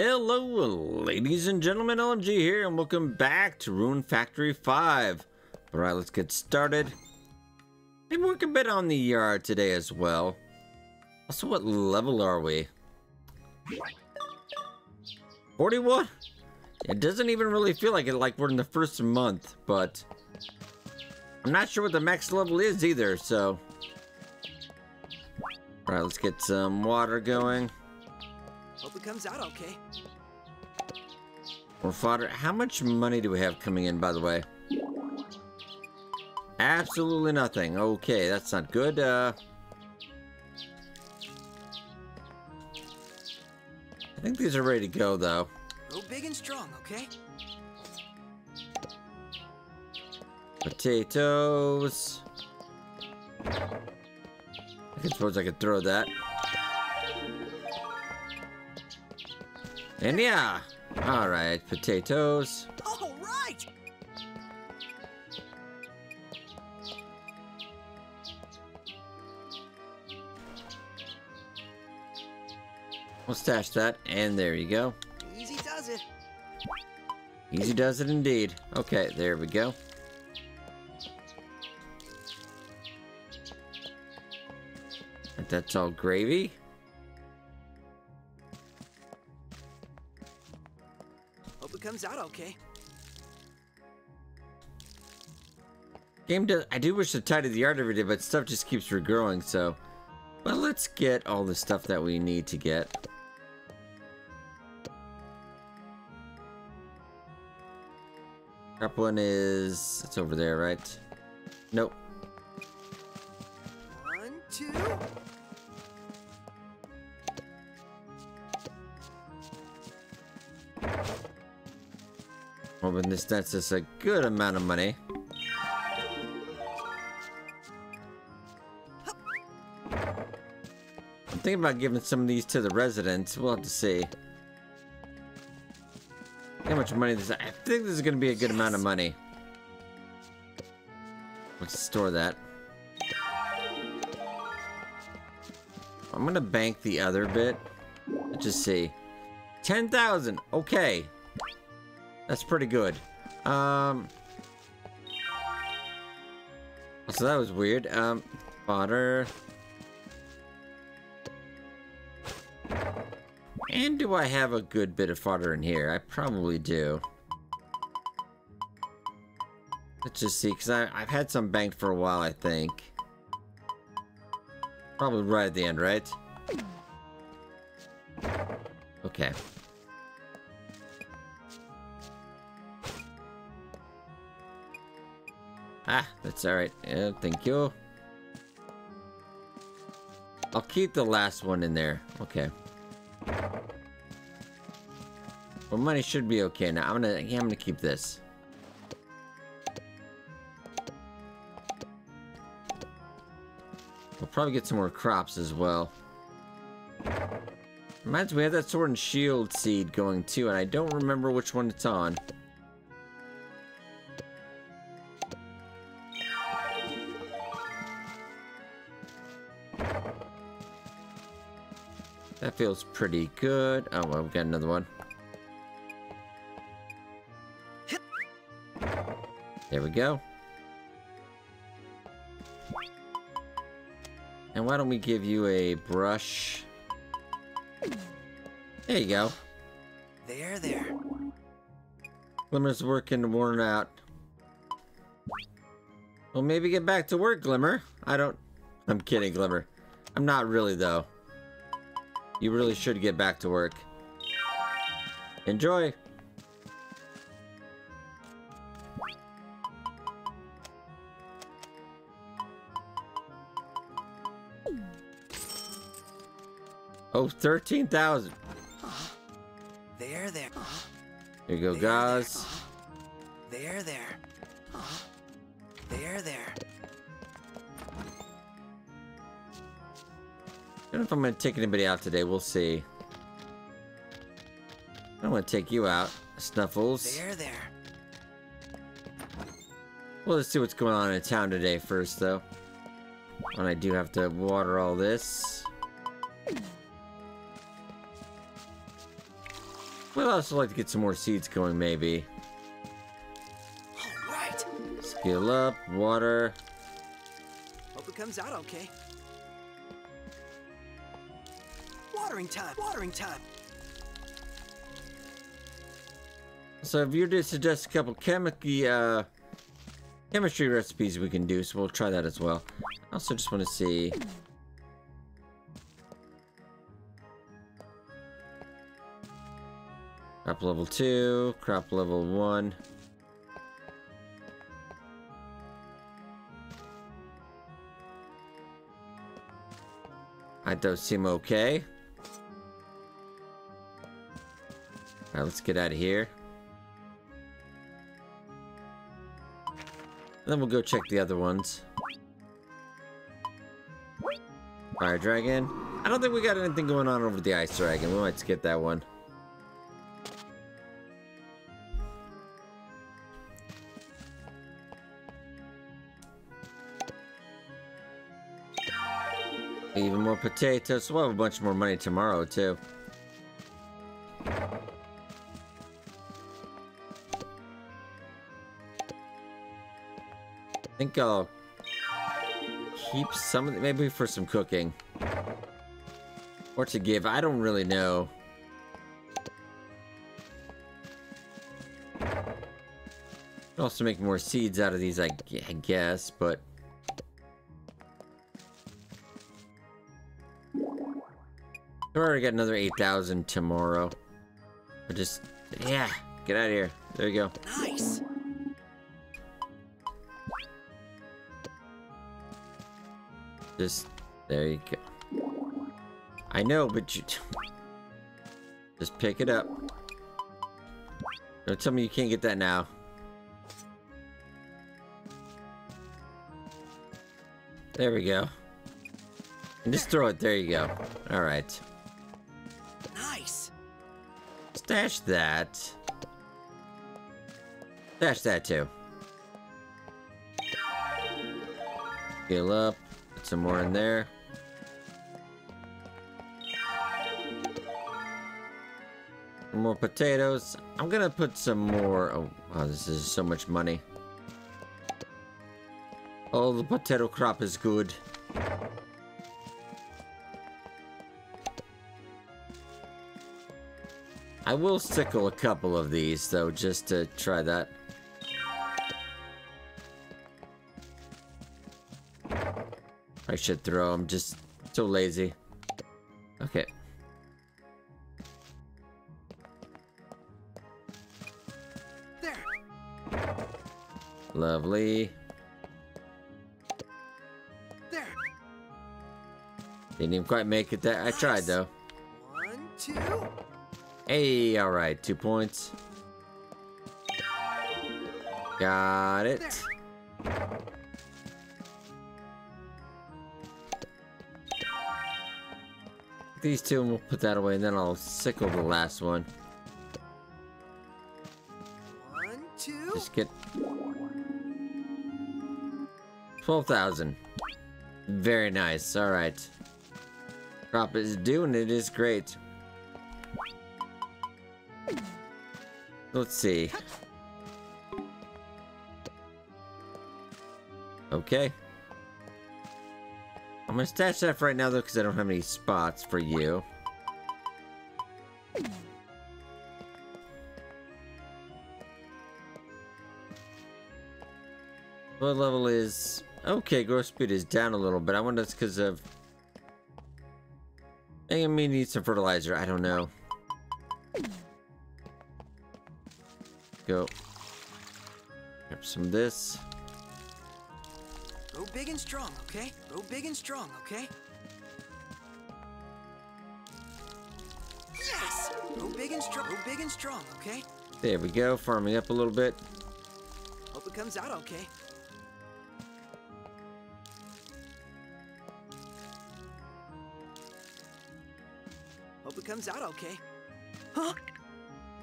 Hello, ladies and gentlemen, LMG here, and welcome back to Rune Factory 5. Alright, let's get started. Maybe work a bit on the yard today as well. Also, what level are we? 41? It doesn't even really feel like it, like we're in the first month, but... I'm not sure what the max level is either, so... Alright, let's get some water going. Hope it comes out okay. More fodder. How much money do we have coming in, by the way? Absolutely nothing. Okay, that's not good. Uh, I think these are ready to go, though. Go big and strong, okay? Potatoes. I suppose I could throw that. And yeah. Alright, potatoes. All right! We'll stash that, and there you go. Easy does it. Easy does it indeed. Okay, there we go. That's all gravy. Hope it comes out okay. Game does. I do wish to tidy the yard every day, but stuff just keeps regrowing. So, well, let's get all the stuff that we need to get. Crap one is it's over there, right? Nope. Hoping this nets us a good amount of money. I'm thinking about giving some of these to the residents. We'll have to see. How much money this? I think this is going to be a good amount of money. Let's store that. I'm going to bank the other bit. Let's just see. 10,000. Okay. That's pretty good. Um. So that was weird. Um, fodder. And do I have a good bit of fodder in here? I probably do. Let's just see, because I've had some banked for a while, I think. Probably right at the end, right? Okay. Ah, that's alright. Yeah, thank you. I'll keep the last one in there. Okay. Well, money should be okay now. I'm gonna, yeah, I'm gonna keep this. We'll probably get some more crops as well. Reminds me, we have that sword and shield seed going too, and I don't remember which one it's on. That feels pretty good. Oh, well, we got another one. There we go. And why don't we give you a brush? There you go. There, there. Glimmer's working worn out. Well, maybe get back to work, Glimmer. I don't... I'm kidding, Glimmer. I'm not really, though. You really should get back to work. Enjoy! Oh, 13,000. There, there. Here you go, There, guys. There, there. There, there. Don't know if I'm going to take anybody out today. We'll see. I don't want to take you out, Snuffles. There, there. Well, let's see what's going on in town today first, though. And I do have to water all this. We'd also like to get some more seeds going, maybe. All right. Skill up, water. Hope it comes out okay. Watering time. Watering time. So if you did suggest a couple chemistry, uh, chemistry recipes we can do, so we'll try that as well. I also just want to see. Crop level 2, crop level 1. That does seem okay. Alright, let's get out of here. then we'll go check the other ones. Fire Dragon. I don't think we got anything going on over the Ice Dragon. We might skip that one. Even more potatoes. We'll have a bunch more money tomorrow, too. Think I'll keep some of it, maybe for some cooking. Or to give, I don't really know. Could Also make more seeds out of these, I, gu- I guess, but... We already got another 8,000 tomorrow. But just, yeah, get out of here. There you go. Nice. Just, there you go. I know, but you... Just pick it up. Don't tell me you can't get that now. There we go. And just throw it, there you go. Alright. Nice. Stash that. Stash that too. Heal up. Some more in there. More potatoes. I'm gonna put some more. Oh, wow, this is so much money. Oh, the potato crop is good. I will sickle a couple of these, though, just to try that. I should throw them, just so lazy. Okay. There. Lovely. There. Didn't even quite make it that. I tried, though. One, two. Hey, alright, two points. Got it. There. These two, and we'll put that away, and then I'll sickle the last one. One, two. Just get... 12,000. Very nice, alright. Crop is doing it is great. Let's see. Okay. I'm gonna stash that for right now though because I don't have any spots for you. What level is... Okay, growth speed is down a little bit. I wonder if it's because of... I may need some fertilizer. I don't know. Go. Grab some of this. Grow big and strong, okay? Grow big and strong, okay? Yes! Grow big and strong. Grow big and strong, okay? There we go. Farming up a little bit. Hope it comes out okay. Hope it comes out okay. Huh?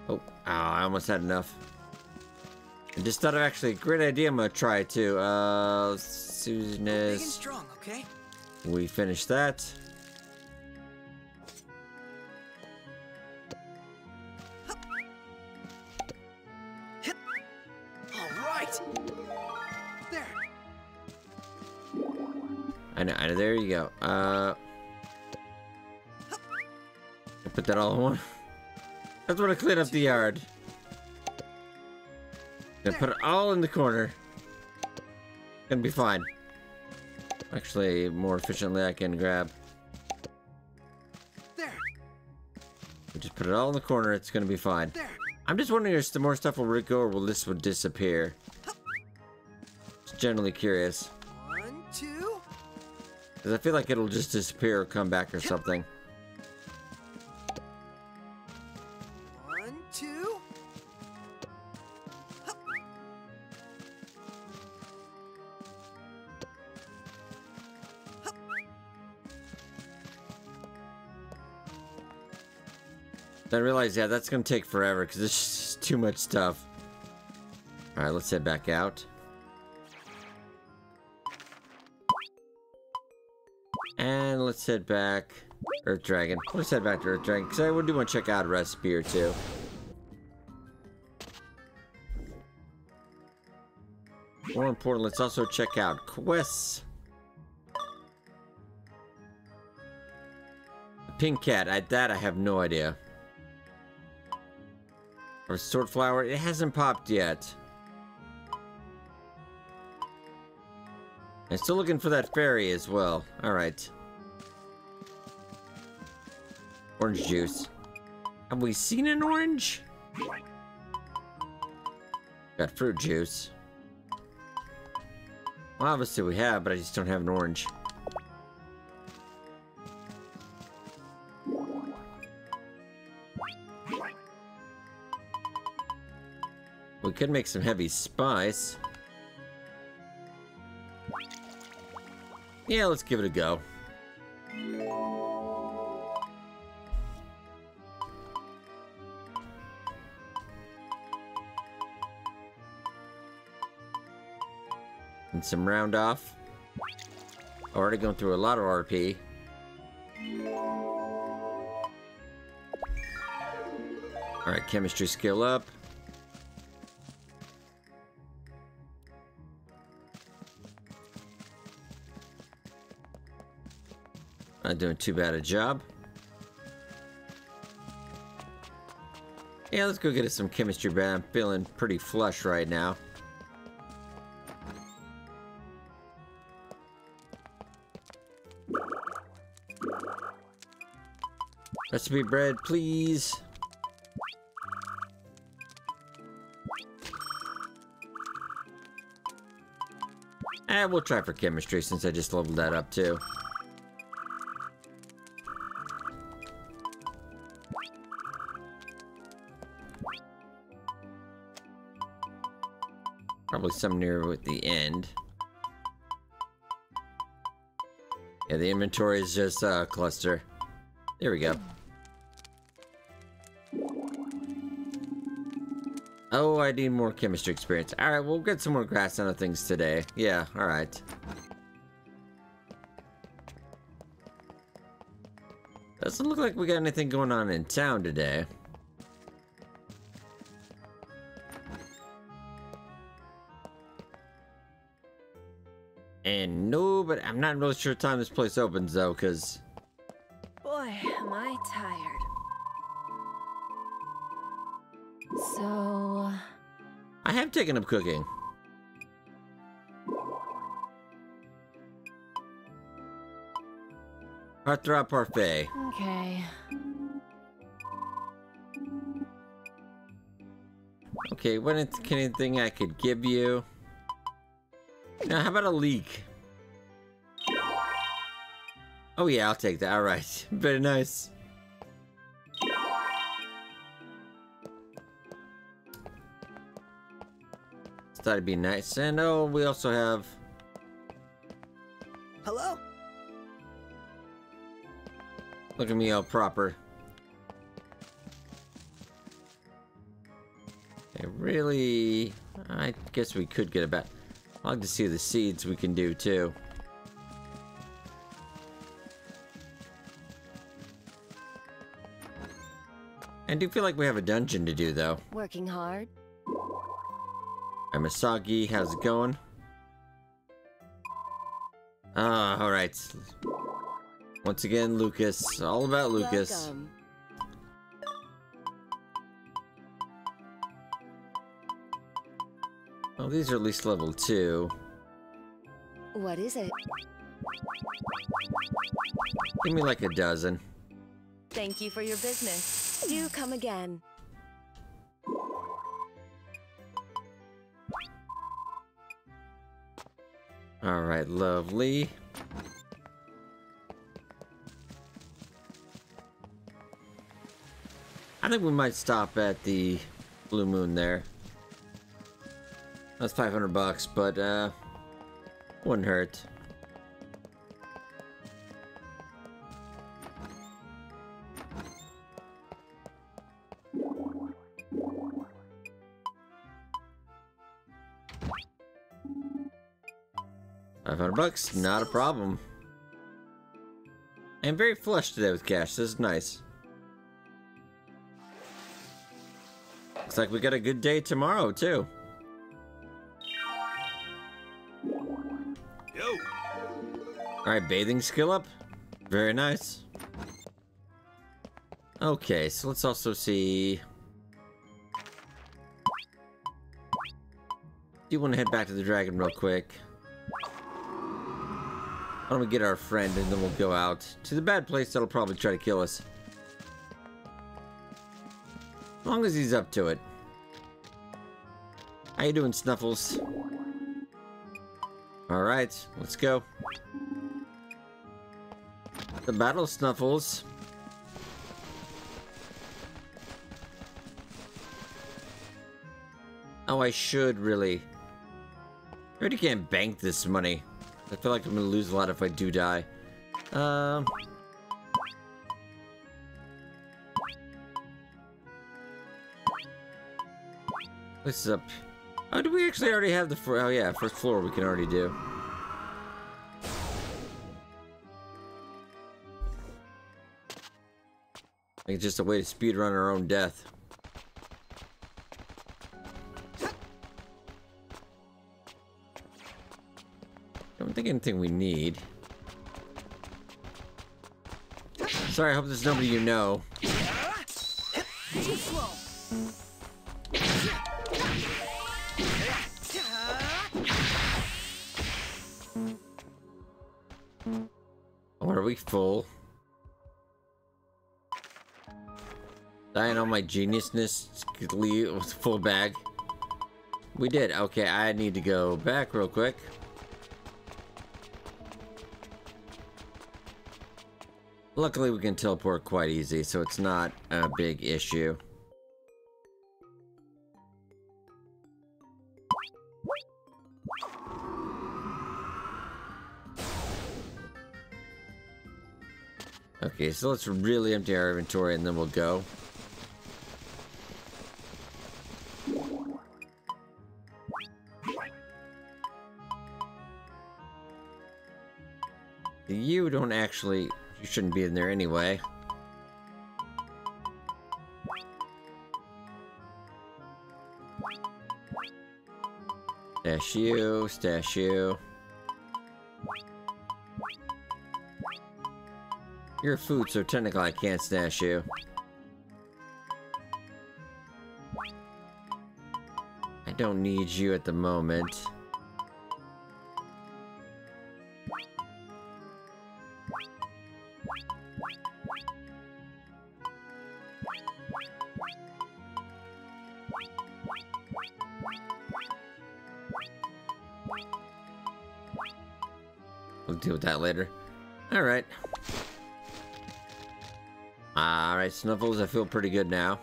Oh, ow, I almost had enough. I just thought of actually a great idea I'm gonna try too. Uh, Grow Okay. We finish that. All right. There. I know, I know, there you go. Uh, I put that all in one. I just want to clean up the yard. Then put it all in the corner. Gonna be fine. Actually, more efficiently I can grab. There. We just put it all in the corner, it's gonna be fine. There. I'm just wondering if the more stuff will go or will this would disappear. Just generally curious. One, two. Because I feel like it'll just disappear or come back or something. Realized, yeah, that's gonna take forever because it's too much stuff. Alright, let's head back out. And let's head back. Earth Dragon. Let's head back to Earth Dragon because I would do want to check out a recipe or two. More important, let's also check out quests. Pink cat, I, that I have no idea. Or sword flower, it hasn't popped yet. I'm still looking for that fairy as well. Alright. Orange juice. Have we seen an orange? Got fruit juice. Well, obviously we have, but I just don't have an orange. We could make some heavy spice. Yeah, let's give it a go. And some round off. Already going through a lot of RP. Alright, chemistry skill up. Not doing too bad a job. Yeah, let's go get us some chemistry, but I'm feeling pretty flush right now. Recipe bread, please. And we'll try for chemistry since I just leveled that up too. Probably some near at the end. Yeah, the inventory is just a uh, cluster. There we go. Oh, I need more chemistry experience. Alright, we'll get some more grass and other things today. Yeah, alright. Doesn't look like we got anything going on in town today. I'm not really sure time this place opens though, because Boy, am I tired. So, I have taken up cooking. Heartthrob Parfait. okay. Okay, what is- anything I could give you? Now, how about a leek? Oh yeah, I'll take that. All right, very nice. Thought it'd be nice, and oh, we also have. Hello? Look at me all proper. Okay, really, I guess we could get a bat. I'd like to see the seeds we can do too. I do feel like we have a dungeon to do though. Working hard? Alright, Misasagi, how's it going? Ah, alright. Once again, Lucas. All about Lucas. Welcome. Oh, these are at least level 2. What is it? Give me like a dozen. Thank you for your business. Do come again. Alright, lovely. I think we might stop at the Blue Moon there. That's 500 bucks, but, uh, wouldn't hurt. Five hundred bucks, not a problem. I'm very flush today with cash. This is nice. Looks like we got a good day tomorrow too. Yo. All right, bathing skill up. Very nice. Okay, so let's also see. Do you want to head back to the dragon real quick? Why don't we get our friend and then we'll go out to the bad place that'll probably try to kill us. As long as he's up to it. How you doing, Snuffles? Alright, let's go. The battle, Snuffles. Oh, I should really. I already can't bank this money. I feel like I'm gonna lose a lot if I do die. Um. This is up. Oh, do we actually already have the? Oh yeah, first floor we can already do. It's just a way to speed run our own death. Don't anything we need. Sorry, I hope there's nobody you know. Or are we full? Dying on my geniusness, leave with full bag. We did. Okay, I need to go back real quick. Luckily, we can teleport quite easy, so it's not a big issue. Okay, so let's really empty our inventory and then we'll go. You don't actually... You shouldn't be in there anyway. Stash you, stash you. You're food, so technically I can't stash you. I don't need you at the moment. That later. Alright. Alright, Snuffles, I feel pretty good now.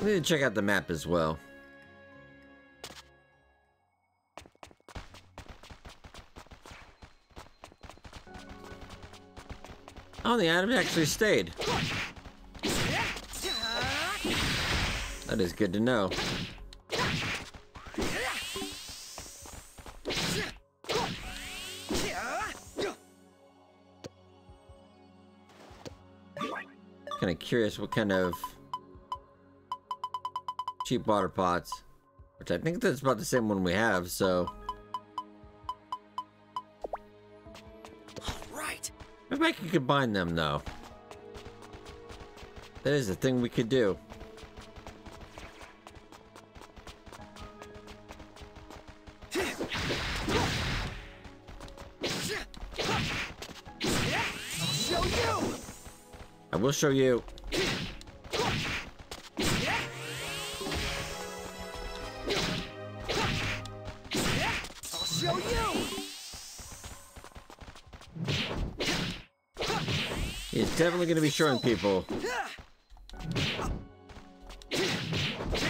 We need to check out the map as well. Oh, the item actually stayed. That is good to know. Curious what kind of cheap water pots. which I think that's about the same one we have, so... Right. Maybe I can combine them, though. That is a thing we could do. I'll show you. I will show you. Definitely to be showing people. Take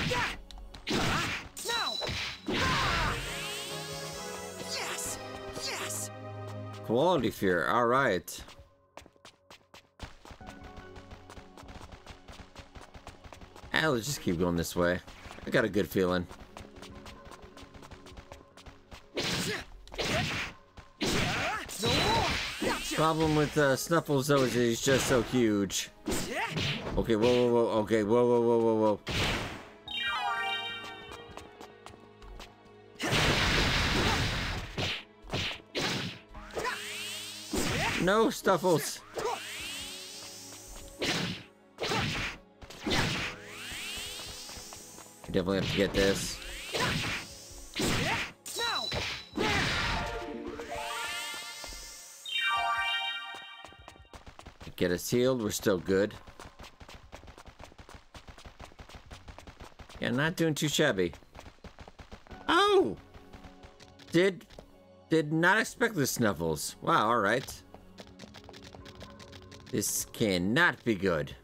that. Now. Yes. Yes. Quality fear, alright. Ah, let's just keep going this way. I got a good feeling. Problem with uh, Snuffles, though, is he's just so huge. Okay, whoa, whoa, whoa, okay, whoa, whoa, whoa, whoa, whoa. No, Snuffles! I definitely have to get this. Get us healed, we're still good. Yeah, not doing too shabby. Oh! Did... Did not expect the Snuffles. Wow, alright. This cannot be good.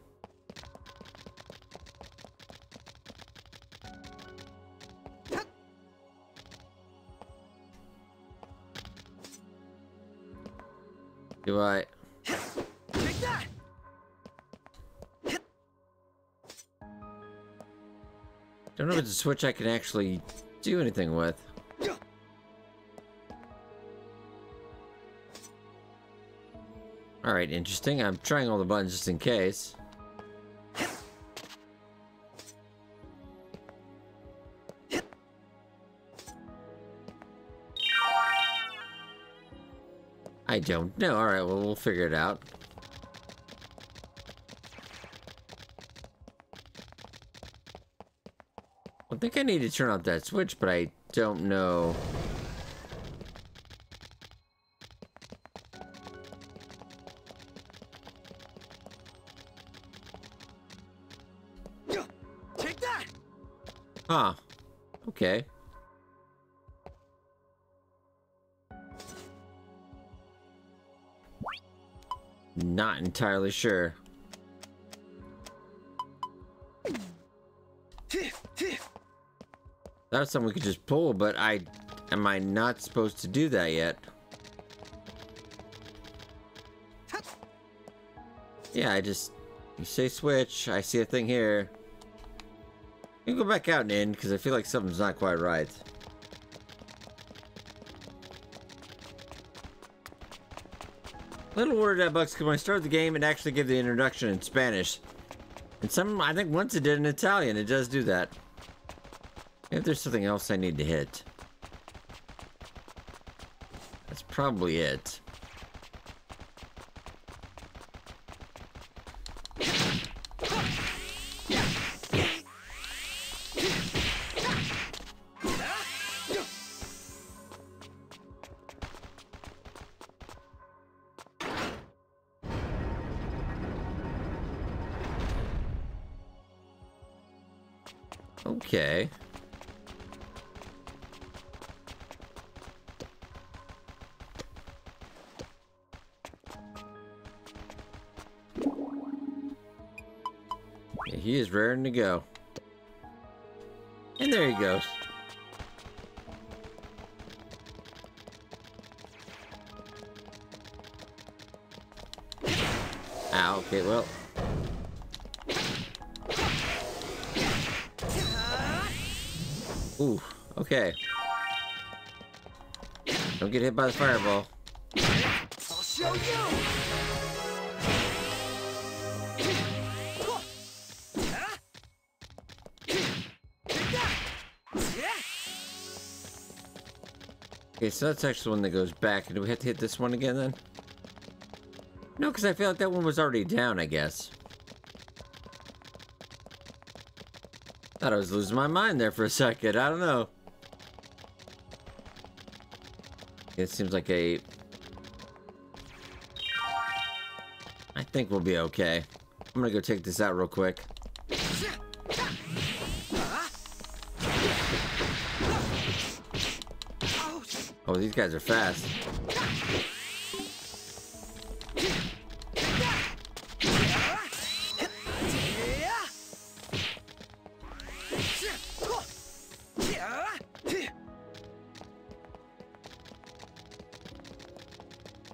Do I... a switch I can actually do anything with. Alright, interesting. I'm trying all the buttons just in case. I don't know. Alright, well, we'll figure it out. I think I need to turn off that switch, but I don't know. Take that. Huh. Okay. Not entirely sure. That was something we could just pull, but I... Am I not supposed to do that yet? Yeah, I just... You say switch, I see a thing here. You can go back out and in, because I feel like something's not quite right. Little worried that bugs because when I started the game, it actually gave the introduction in Spanish. And some, I think once it did in Italian, it does do that. If there's something else I need to hit. That's probably it. Okay. He is raring to go. And there he goes. Ah, okay, well. Ooh, okay. Don't get hit by the fireball. I'll show you. Okay, so that's actually one that goes back. Do we have to hit this one again then? No, because I feel like that one was already down, I guess. Thought I was losing my mind there for a second. I don't know. It seems like a... I think we'll be okay. I'm gonna go take this out real quick. Oh, these guys are fast.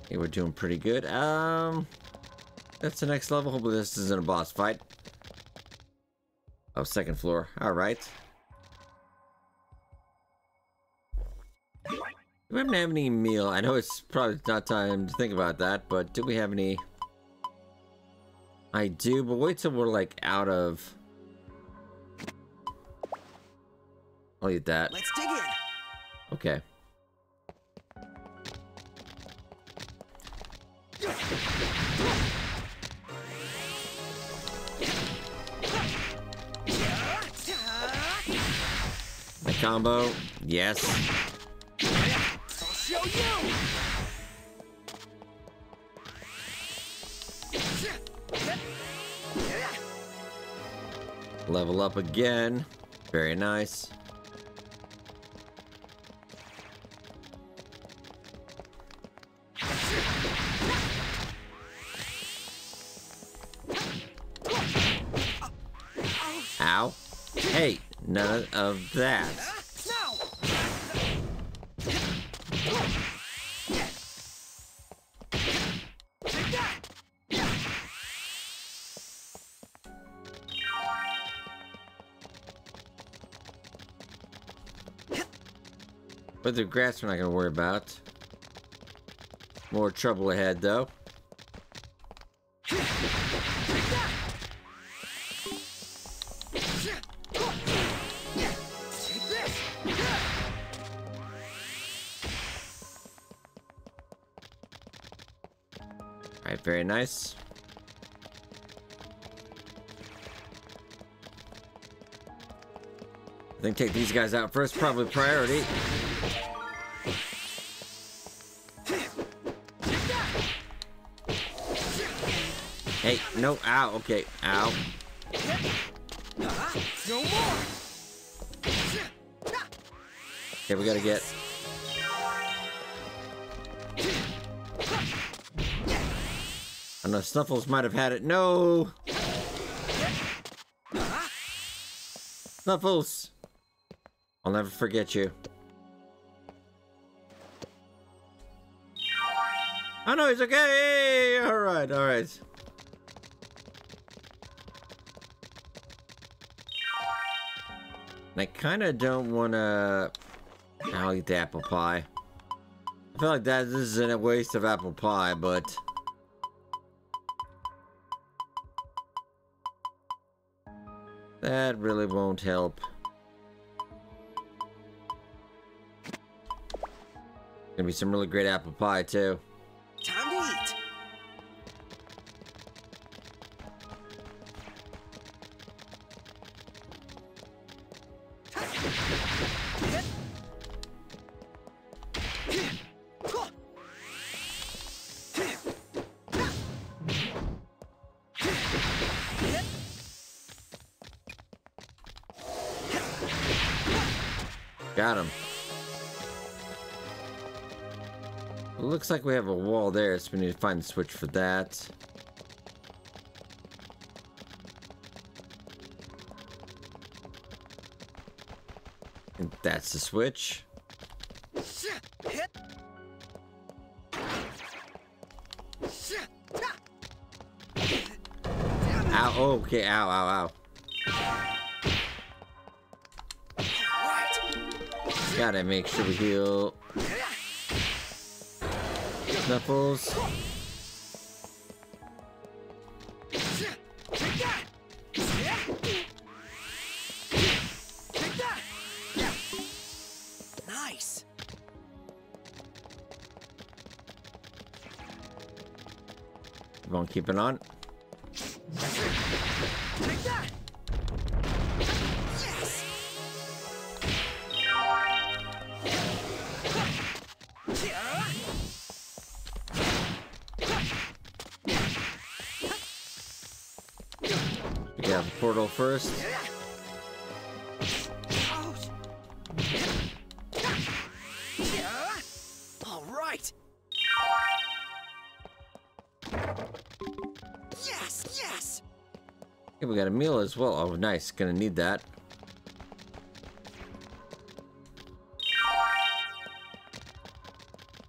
Okay, we're doing pretty good. Um, that's the next level. Hopefully this isn't a boss fight. Oh, second floor. All right. To have any meal? I know it's probably not time to think about that, but do we have any? I do, but wait till we're like out of. I'll eat that. Let's dig in. Okay. The combo, yes. Level up again. Very nice. Ow. Hey, none of that. But the grass we're not gonna worry about. More trouble ahead though. Alright, very nice. I think take these guys out first, probably priority. Hey, no, ow, okay, ow. No more. Okay, we gotta get. I know Snuffles might have had it. No! Snuffles! I'll never forget you. Oh no, he's okay! Alright, alright. I kinda don't wanna... I'll eat the apple pie. I feel like that this isn't a waste of apple pie, but... That really won't help. Gonna be some really great apple pie, too. Looks like we have a wall there, so we need to find the switch for that. And that's the switch. Ow, oh, okay, ow, ow, ow. Gotta make sure we heal Nipples. Nice. Keep it on. First. All right! Yes, yes! Okay, we got a meal as well. Oh, nice. Gonna need that.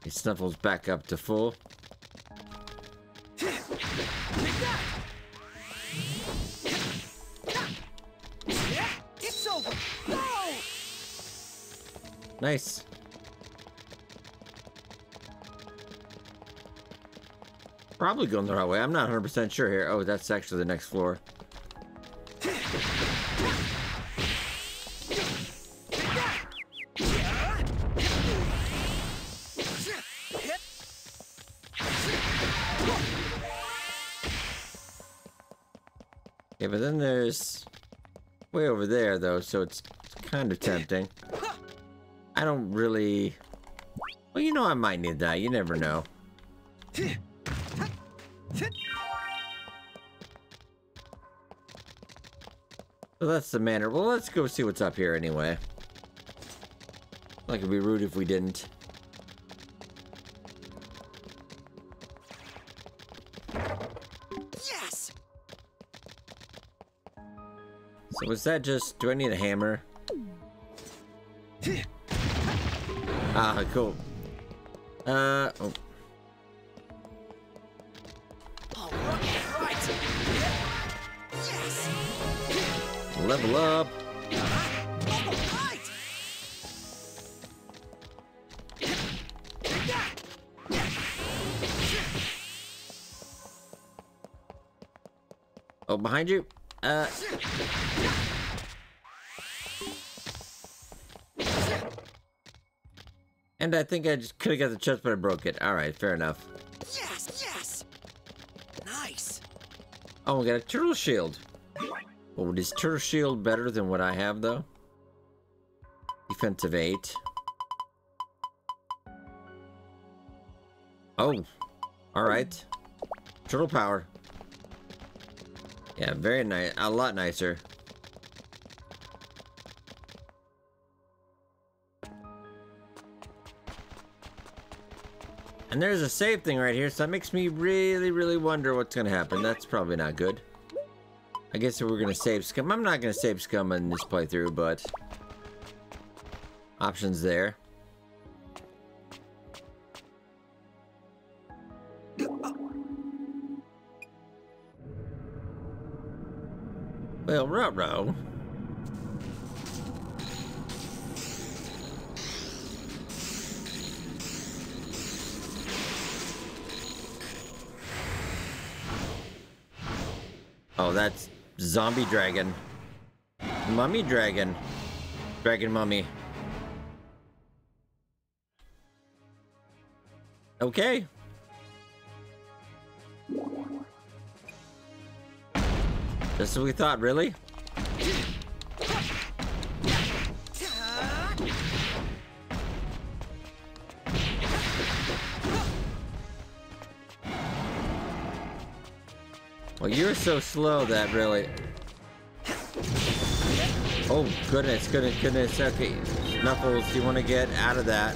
He snuffles back up to full. Nice. Probably going the right way. I'm not 100% sure here. Oh, that's actually the next floor. Yeah, but then there's way over there, though, so it's kind of tempting. I don't really... Well, you know I might need that. You never know. So that's the manner. Well, let's go see what's up here anyway. Like it'd be rude if we didn't. Yes! So was that just... Do I need a hammer? Ah, cool. Uh, oh. Level up. Oh, behind you. Uh, and I think I just could have got the chest, but I broke it. All right, fair enough. Yes, yes! Nice! Oh, we got a turtle shield. Oh, is turtle shield better than what I have, though? Defensive 8. Oh, alright. Turtle power. Yeah, very nice. A lot nicer. And there's a save thing right here, so that makes me really, really wonder what's gonna happen. That's probably not good. I guess we're gonna save scum. I'm not gonna save scum in this playthrough, but options there. Zombie dragon. Mummy dragon. Dragon mummy. Okay. Just as we thought, really? Well, you're so slow that really... Oh, goodness, goodness, goodness. Okay, Snuffles, you want to get out of that.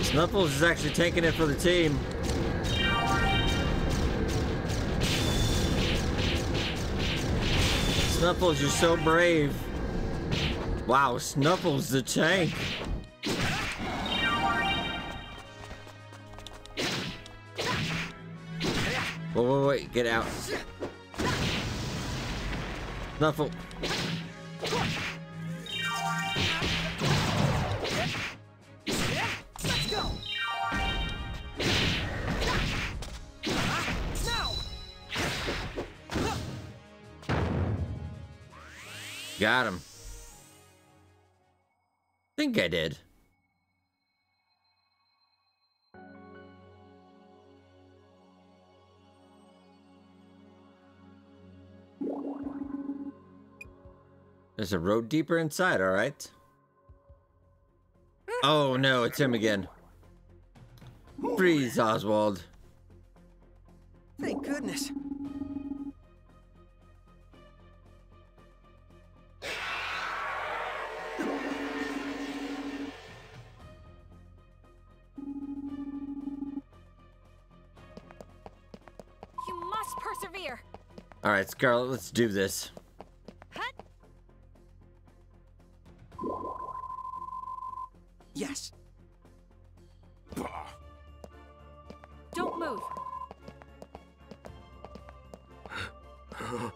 Snuffles is actually taking it for the team. Snuffles, you're so brave. Wow, Snuffles the tank. Wait, wait, wait, get out. Now! Got him. think I did. There's a road deeper inside, alright. Mm. Oh no, it's him again. Freeze, Oswald. Thank goodness. You must persevere. Alright, Scarlett, let's do this. Yes. Don't move.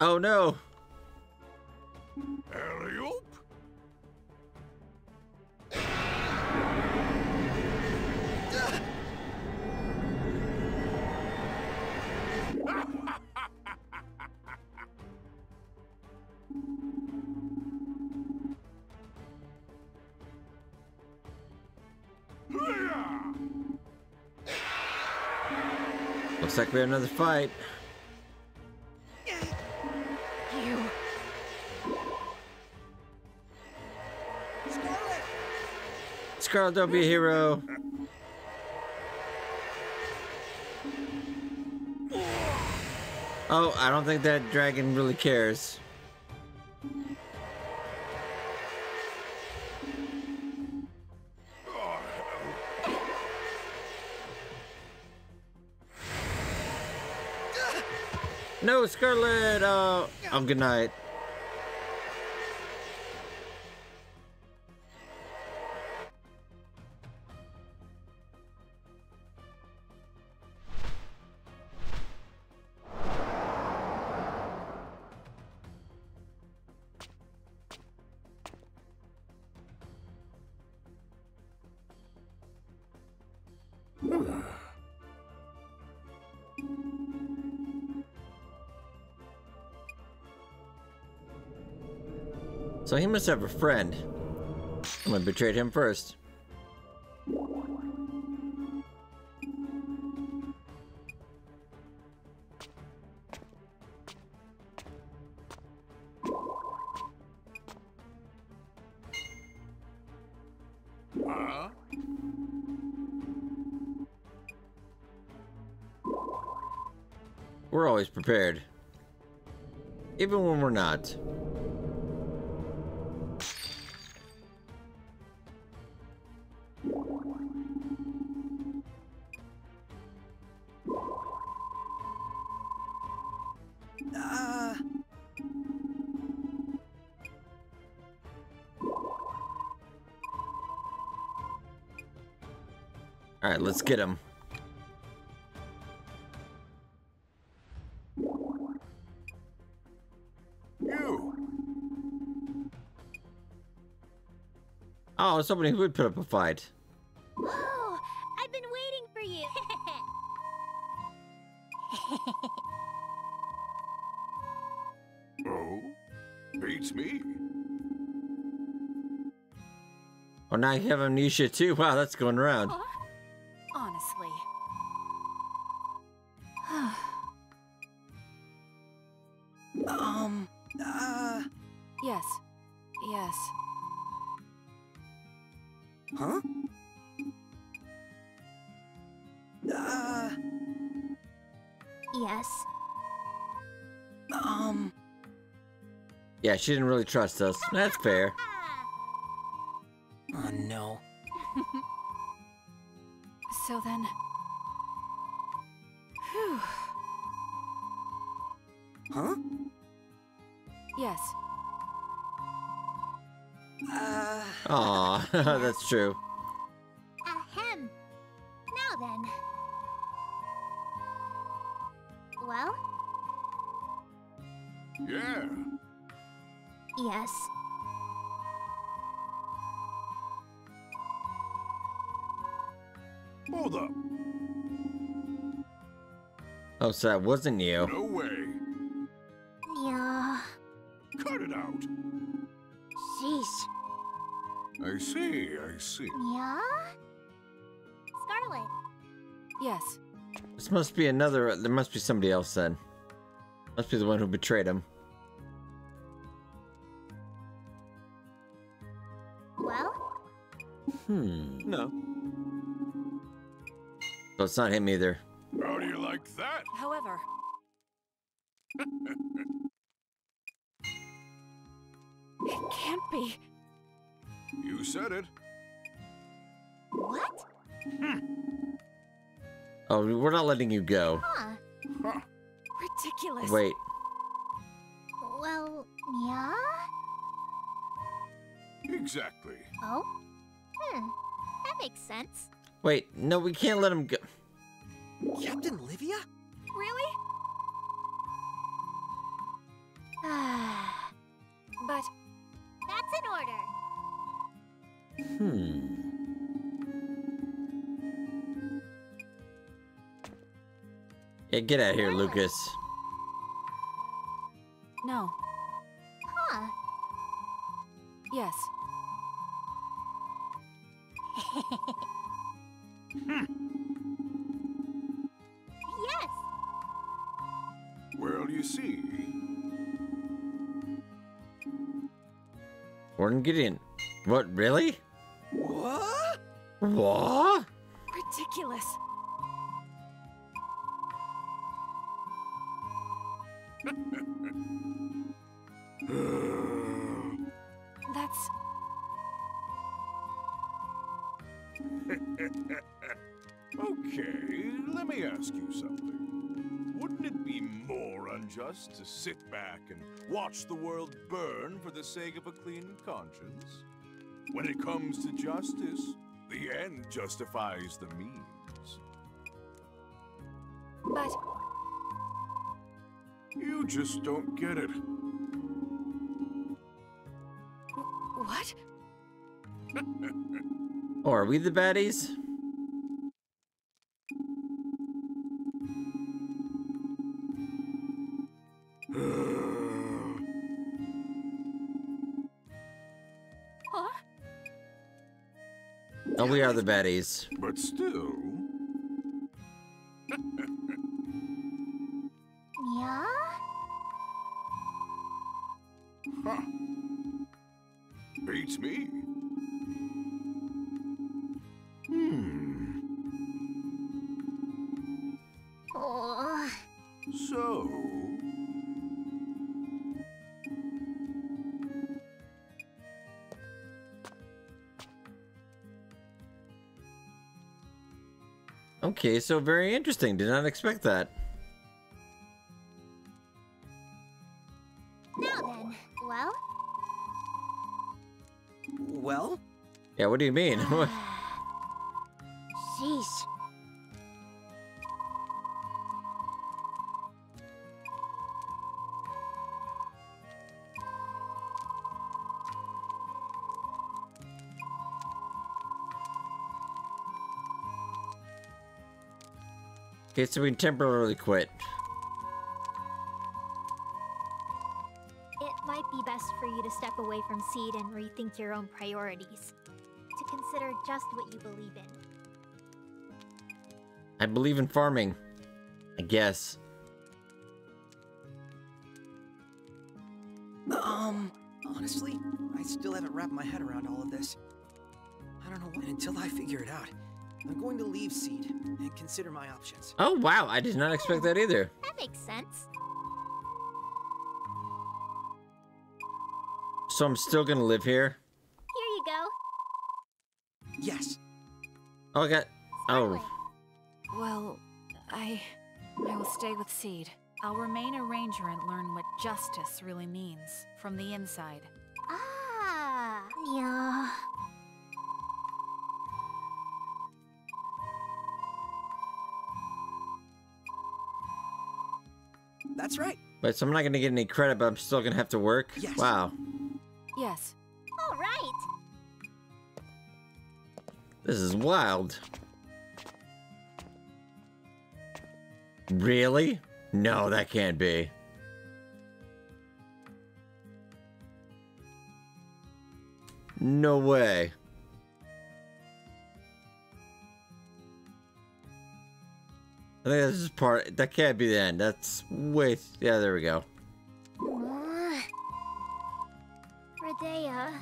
Oh no! We have another fight. You. Scarlett! Scarlett, don't be a hero. Oh, I don't think that dragon really cares. Scarlett! Oh, oh, good night. Hmm. So he must have a friend. I'm gonna betray him first. We're always prepared. Even when we're not. Let's get him. You. Oh, somebody was hoping he would put up a fight. Oh, I've been waiting for you. Oh? Beats me. Oh, now you have amnesia too? Wow, that's going around. Honestly. um, uh, yes. Yes. huh? Uh, Yes. um, Yeah, she didn't really trust us. That's fair. that's true. Ahem. Now then. Well, Yeah. yes. Hold up. Oh, so that wasn't you. No must be another. There must be somebody else then. Must be the one who betrayed him. Well, Hmm. No. So it's not him either. How do you like that? However, it can't be. You said it. what? Oh, we're not letting you go. Huh. Huh. Ridiculous. Wait. Well, yeah? Exactly. Oh? Hmm. That makes sense. Wait. No, we can't let him go. Captain Livia? Really? Ah, But That's in order. Hmm. Yeah, get out of here, Lucas. no. Huh. Yes. hmm. Yes. Well, you see, Gordon Gideon. What, really? What? What? Ridiculous. Okay, let me ask you something. Wouldn't it be more unjust to sit back and watch the world burn for the sake of a clean conscience? When it comes to justice, the end justifies the means. but You just don't get it. Are we the baddies? Huh? Oh, we are the baddies. But still, Okay, so very interesting. Did not expect that. Now then. Well? Well? Yeah, what do you mean? Ah, Sheesh. Okay, so we can temporarily quit. It might be best for you to step away from Seed and rethink your own priorities. To consider just what you believe in. I believe in farming. I guess. Um, honestly, I still haven't wrapped my head around all of this. I don't know what, until I figure it out. I'm going to leave Seed and consider my options. Oh, wow. I did not expect that either. That makes sense. So I'm still gonna live here? Here you go. Yes, Oh, I got. Oh. Well, I I will stay with Seed. I'll remain a ranger and learn what justice really means from the inside. Wait, so I'm not gonna get any credit, but I'm still gonna have to work? Yes. Wow. Yes. All right. This is wild. Really? No, that can't be. No way. I think this is part. That can't be the end. That's way. Yeah, there we go. Aw. Radea.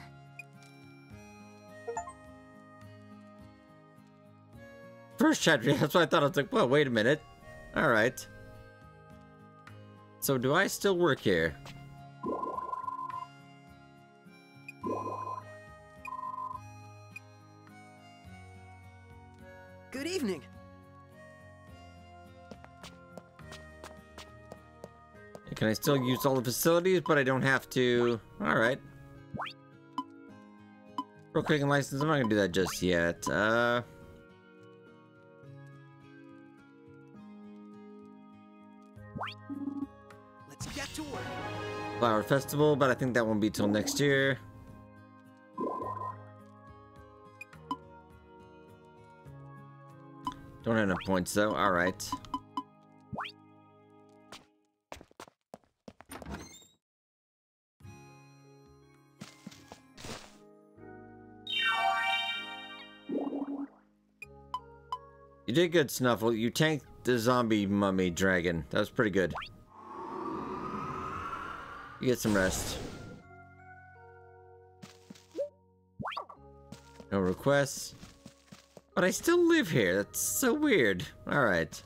First chapter. That's what I thought. I was like, well, wait a minute. All right. So do I still work here? Good evening. Can I still use all the facilities, but I don't have to? All right. Real quick and license. I'm not gonna do that just yet. Uh. Let's get to work. Flower Festival, but I think that won't be till next year. Don't have enough points though. All You did good, Snuffle. You tanked the zombie mummy dragon. That was pretty good. You get some rest. No requests. But I still live here. That's so weird. Alright.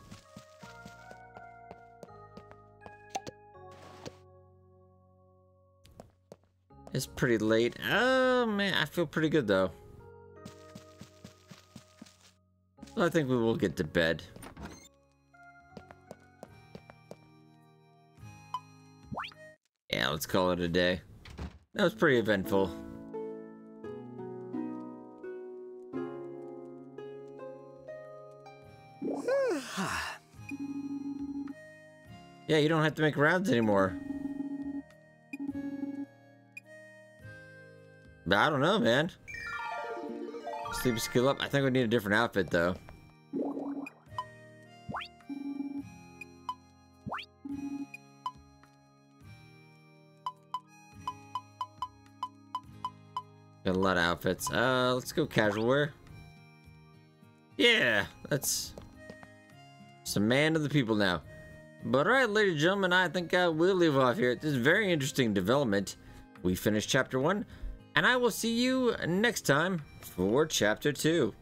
It's pretty late. Oh, man. I feel pretty good, though. I think we will get to bed. Yeah, let's call it a day. That was pretty eventful. yeah, you don't have to make rounds anymore. I don't know, man. Sleep skill up. I think we need a different outfit, though. Outfits. Uh, let's go casual wear. Yeah, that's some man of the people now. But alright, ladies and gentlemen, I think I will leave off here. This is very interesting development. We finished chapter one, and I will see you next time for chapter two.